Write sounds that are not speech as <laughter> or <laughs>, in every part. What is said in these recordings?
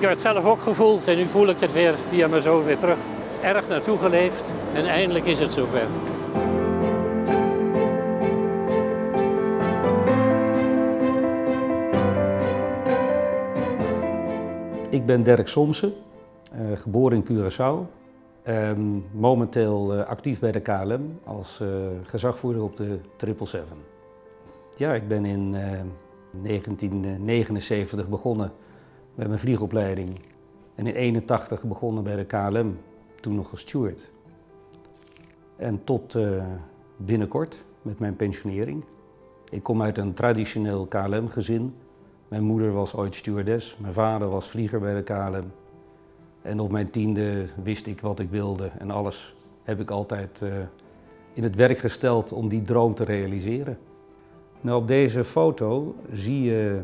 heb het zelf ook gevoeld en nu voel ik het weer via mijn zoon weer terug. Erg naartoe geleefd en eindelijk is het zover. Ik ben Dirk Somsen, uh, geboren in Curaçao. Um, momenteel uh, actief bij de KLM als uh, gezagvoerder op de 777. Ja, ik ben in 1979 begonnen met mijn vliegopleiding en in 81 begonnen bij de KLM, toen nog als steward. En tot binnenkort met mijn pensionering. Ik kom uit een traditioneel KLM-gezin mijn moeder was ooit stewardess, mijn vader was vlieger bij de KLM. En op mijn tiende wist ik wat ik wilde en alles heb ik altijd uh, in het werk gesteld om die droom te realiseren. Nou, op deze foto zie je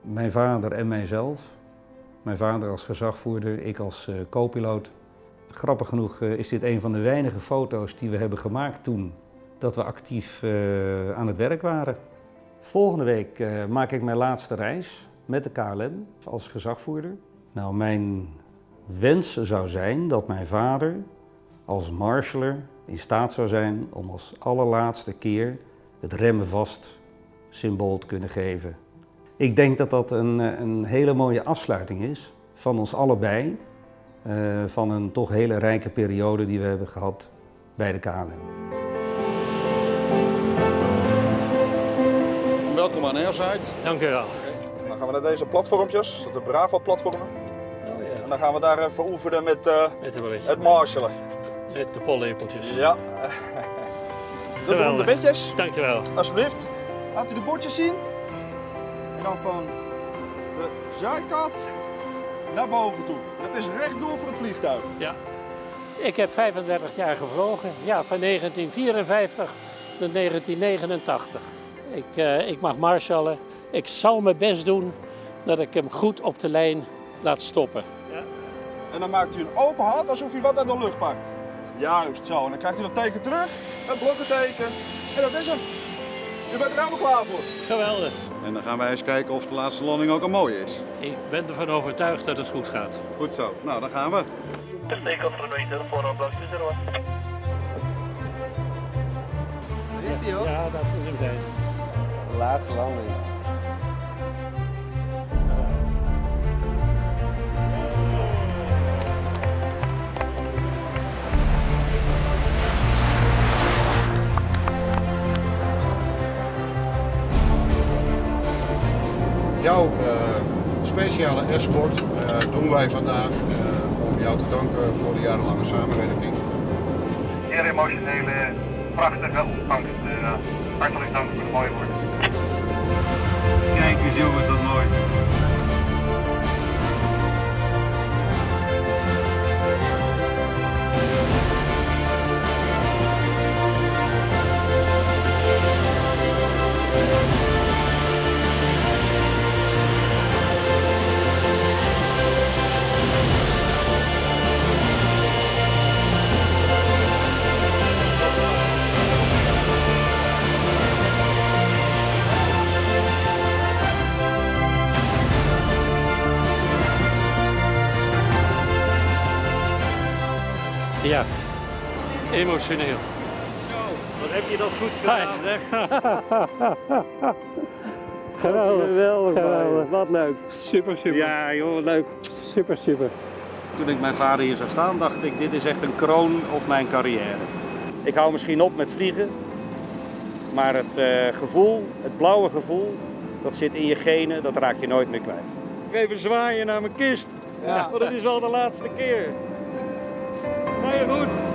mijn vader en mijzelf. Mijn vader als gezagvoerder, ik als uh, co-piloot. Grappig genoeg uh, is dit een van de weinige foto's die we hebben gemaakt toen dat we actief aan het werk waren. Volgende week maak ik mijn laatste reis met de KLM als gezagvoerder. Nou, mijn wens zou zijn dat mijn vader als marshaller in staat zou zijn om als allerlaatste keer het remmen vast symbool te kunnen geven. Ik denk dat dat een, eh, een hele mooie afsluiting is van ons allebei, uh, van een toch hele rijke periode die we hebben gehad bij de KLM. welkom aan Airside. Dank u wel. Dan gaan we naar deze platformpjes, dat de Bravo-platformen. Oh, ja. En dan gaan we daar even oefenen met, uh, met het marshalen. Met de pollepeltjes. Ja. <laughs> de beroemde bedjes. Dankjewel. Alsjeblieft. Laat u de bordjes zien. En dan van de zijkant naar boven toe. Dat is rechtdoor voor het vliegtuig. Ja. Ik heb 35 jaar gevlogen. Ja, van 1954 tot 1989. Ik, uh, ik mag marshallen. Ik zal mijn best doen dat ik hem goed op de lijn laat stoppen. Ja. En dan maakt u een open hand alsof u wat uit de lucht pakt. Juist zo. En dan krijgt u dat teken terug, een blokkenteken. En dat is hem. U bent er helemaal klaar voor. Geweldig. En dan gaan wij eens kijken of de laatste landing ook een mooie is. Ik ben ervan overtuigd dat het goed gaat. Goed zo. Nou, dan gaan we. De steek op de voorop, Waar is die hoor? Ja, dat moet hem zijn de laatste landing. Jouw uh, speciale escort uh, doen wij vandaag uh, om jou te danken voor de jarenlange samenwerking. Zeer emotionele, prachtige ontvangst. hartelijk dank voor de mooie woorden. Kijk eens jongens, wat mooi. Ja, emotioneel. Zo, wat heb je dat goed gedaan, zeg. <laughs> geweldig, geweldig, geweldig. Wat leuk. Super, super. Ja, joh, leuk. Super, super. Toen ik mijn vader hier zag staan, dacht ik, dit is echt een kroon op mijn carrière. Ik hou misschien op met vliegen, maar het uh, gevoel, het blauwe gevoel, dat zit in je genen, dat raak je nooit meer kwijt. Even zwaaien naar mijn kist, ja. want het is wel de laatste keer. Na ja, gut.